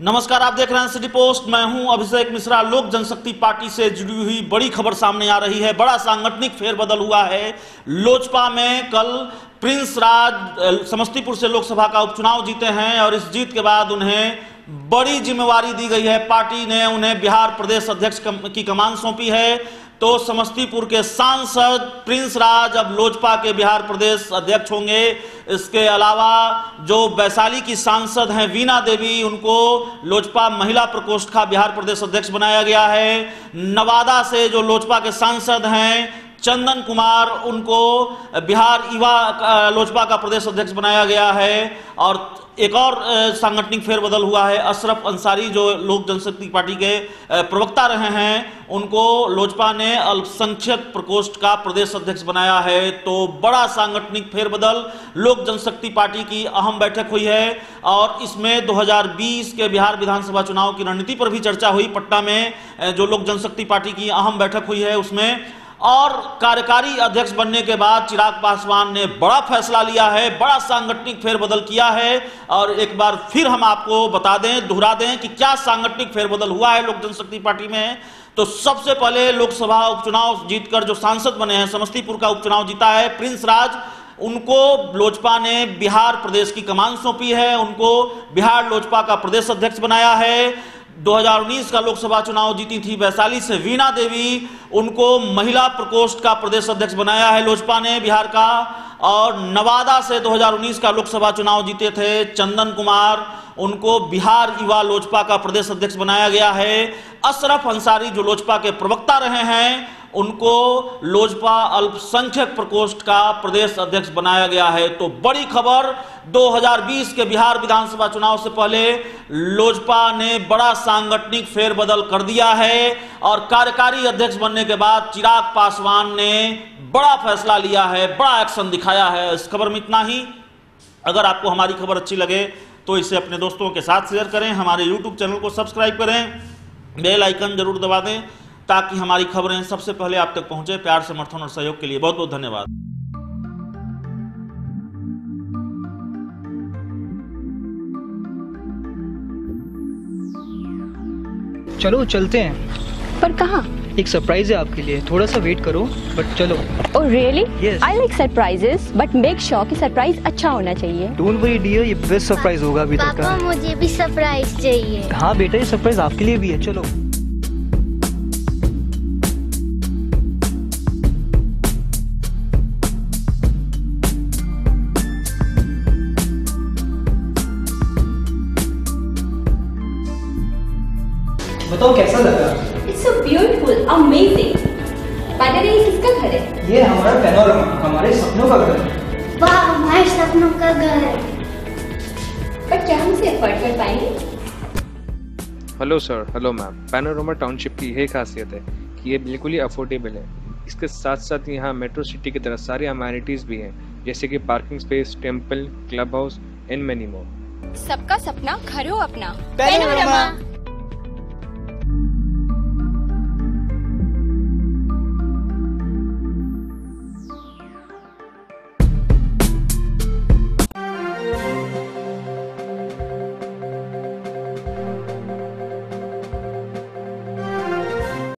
नमस्कार, आप देख रहे हैं सिटी पोस्ट। मैं हूँ अभिषेक मिश्रा। लोक जनशक्ति पार्टी से जुड़ी हुई बड़ी खबर सामने आ रही है। बड़ा सांगठनिक फेरबदल हुआ है। लोजपा में कल प्रिंस राज समस्तीपुर से लोकसभा का उपचुनाव जीते हैं और इस जीत के बाद उन्हें बड़ी जिम्मेवारी दी गई है। पार्टी ने उन्हें बिहार प्रदेश अध्यक्ष की कमान सौंपी है। तो समस्तीपुर के सांसद प्रिंस राज अब लोजपा के बिहार प्रदेश अध्यक्ष होंगे। इसके अलावा जो वैशाली की सांसद हैं वीना देवी, उनको लोजपा महिला प्रकोष्ठ का बिहार प्रदेश अध्यक्ष बनाया गया है। नवादा से जो लोजपा के सांसद हैं चंदन कुमार, उनको बिहार युवा लोजपा का प्रदेश अध्यक्ष बनाया गया है। और एक और सांगठनिक फेरबदल हुआ है। अशरफ अंसारी जो लोक जनशक्ति पार्टी के प्रवक्ता रहे हैं, उनको लोजपा ने अल्पसंख्यक प्रकोष्ठ का प्रदेश अध्यक्ष बनाया है। तो बड़ा सांगठनिक फेरबदल लोक जनशक्ति पार्टी की अहम बैठक हुई है और इसमें 2020 के बिहार विधानसभा चुनाव की रणनीति पर भी चर्चा हुई। पटना में जो लोक जनशक्ति पार्टी की अहम बैठक हुई है, उसमें और कार्यकारी अध्यक्ष बनने के बाद चिराग पासवान ने बड़ा फैसला लिया है, बड़ा सांगठनिक फेरबदल किया है। और एक बार फिर हम आपको बता दें, दोहरा दें कि क्या सांगठनिक फेरबदल हुआ है लोक जनशक्ति पार्टी में? तो सबसे पहले लोकसभा उपचुनाव जीतकर जो सांसद बने हैं, समस्तीपुर का उपचुनाव जीता है प्रिंस राज। उनको लोजपा ने बिहार प्रदेश की कमान सौंपी है, उनको बिहार लोजपा का प्रदेश अध्यक्ष बनाया है। 2019 का लोकसभा चुनाव जीती थी वैशाली से वीणा देवी। उनको महिला प्रकोष्ठ का प्रदेश अध्यक्ष बनाया है लोजपा ने बिहार का। और नवादा से 2019 का लोकसभा चुनाव जीते थे चंदन कुमार। उनको बिहार युवा लोजपा का प्रदेश अध्यक्ष बनाया गया है। अशरफ अंसारी, जो लोजपा के प्रवक्ता रहे हैं उनको लोजपा अल्पसंख्यक प्रकोष्ठ का प्रदेश अध्यक्ष बनाया गया है। तो बड़ी खबर 2020 के बिहार विधानसभा चुनाव से पहले लोजपा ने बड़ा सांगठनिक फेरबदल कर दिया है और कार्यकारी अध्यक्ष बनने के बाद चिराग पासवान ने बड़ा फैसला लिया है, बड़ा एक्शन दिखाया है। इस खबर में इतना ही। अगर आपको हमारी खबर अच्छी लगे तो इसे अपने दोस्तों के साथ शेयर करें। हमारे यूट्यूब चैनल को सब्सक्राइब करें। बेल आइकन ज़रूर दबा दें। ताकि हमारी खबरें सबसे पहले आप तक पहुँचे। प्यार समर्थन और सहयोग के लिए बहुत बहुत धन्यवाद। चलो चलते हैं। पर कहाँ? एक सरप्राइज़ है आपके लिए। थोड़ा सा वेट करो बट चलो। ओह really Yes. I like surprises but make sure कि सरप्राइज़ अच्छा होना चाहिए। डोंट वरी डियर ये बेस्ट सरप्राइज़ होगा अभी तक पापा का मुझे भी सरप्राइज़ चाहिए। हाँ बेटा ये सरप्राइज़ आपके लिए भी है। चलो। बताओ कैसा लगा? It's so beautiful amazing by the way किसका घर है? ये हमारा पैनोरमा हमारे सपनों का घर है। वाह हमारे सपनों का घर। है पर क्या हम इसे अफोर्ड कर पाएँगे? Hello sir hello ma'am Panorama township की यही खासियत है कि ये बिल्कुल ही अफोर्डेबल है। इसके साथ साथ यहाँ मेट्रो सिटी की तरह सारी अमेनिटीज भी हैं जैसे कि parking space temple club house and many more सबका सपना घर हो अपना पैनोरमा